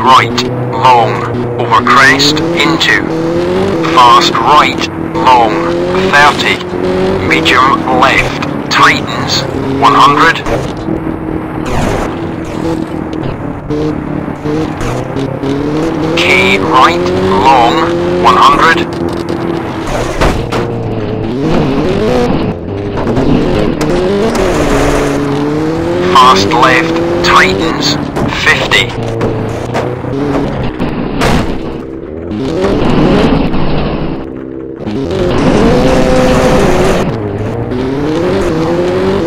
right, long, over crest, into, fast right, long, 30, medium left, tightens, 100, K right, long, 100, fast left, tightens, 50.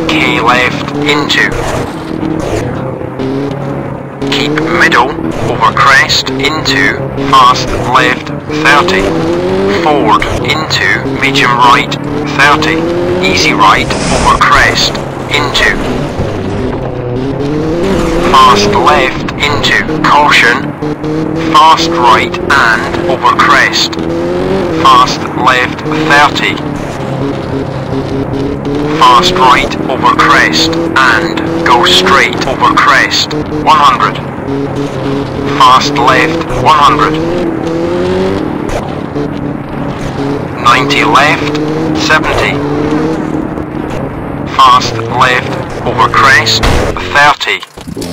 K left, into. Keep middle, over crest, into, fast left, 30. Forward, into, medium right, 30. Easy right, over crest, into. Fast left, into, caution. Fast right and over crest. Fast left, 30 fast right over crest and go straight over crest 100 fast left 100 90 left 70 fast left over crest 30 caution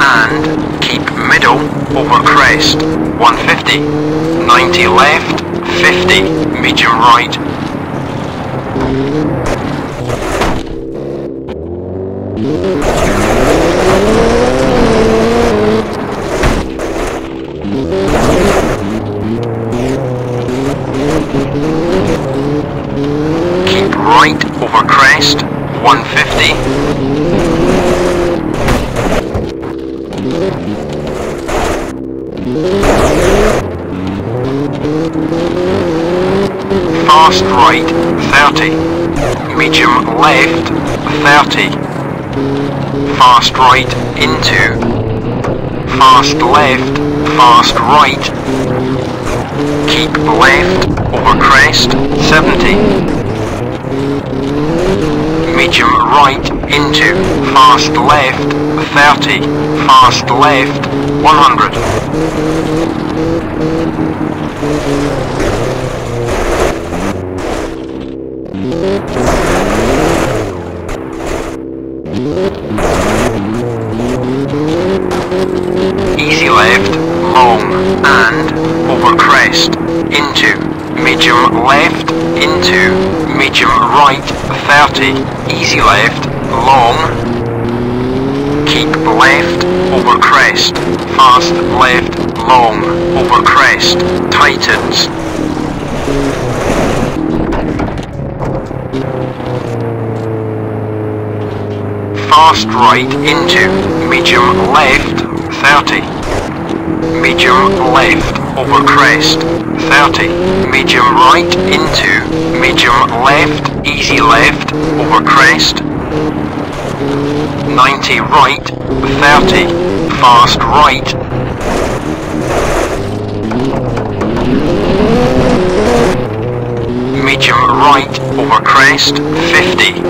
and keep middle over crest. 150 90 left. 50 medium right over crest 150 fast right 30 medium left 30 fast right into. Fast left fast right. Keep left over crest 70 medium right into fast left 30 fast left 100 easy left, long, and over crest, into, medium left, into, medium right, 30, easy left, long, keep left, over crest, fast left, long, over crest, tightens, fast right into, medium left, 30. Medium left over crest, 30. Medium right into, medium left, easy left. Over crest, 90 right, 30. Fast right, medium right over crest, 50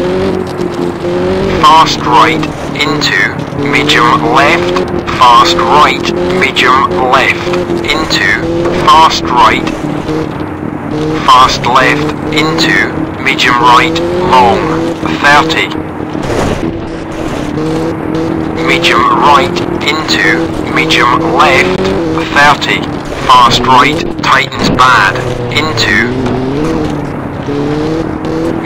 fast right into. Medium left, fast right, medium left into fast right, fast left into medium right, long, 30. Medium right into medium left, 30. Fast right tightens bad into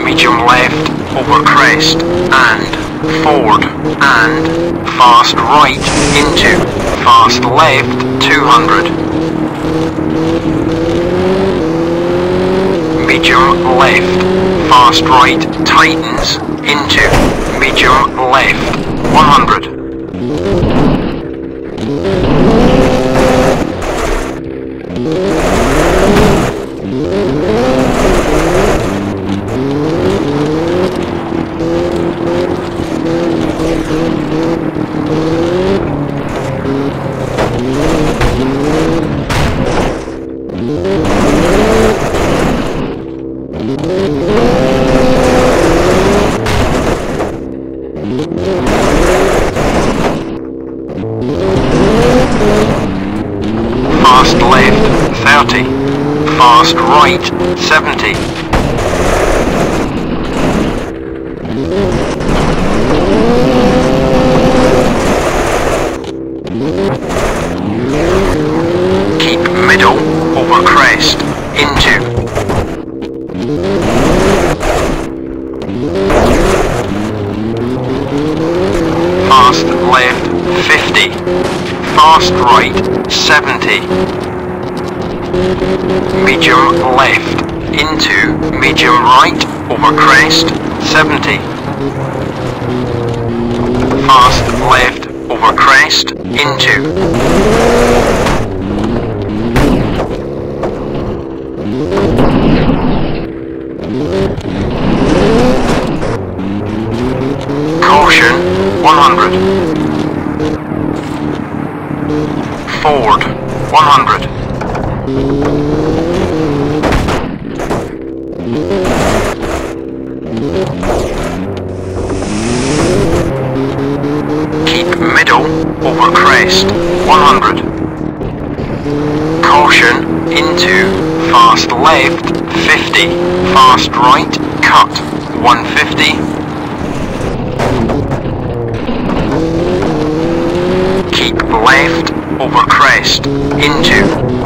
medium left over crest and forward and fast right into fast left 200 medium left fast right tightens into medium left 100 Fast 70. Keep middle, over crest, into. Fast left, 50. Fast right, 70. Medium left, into. Medium right, over crest, 70. Fast left, over crest, into. Caution, 100. Forward, 100. Over 100. Caution, into, fast left, 50. Fast right, cut, 150. Keep left, over crest, into.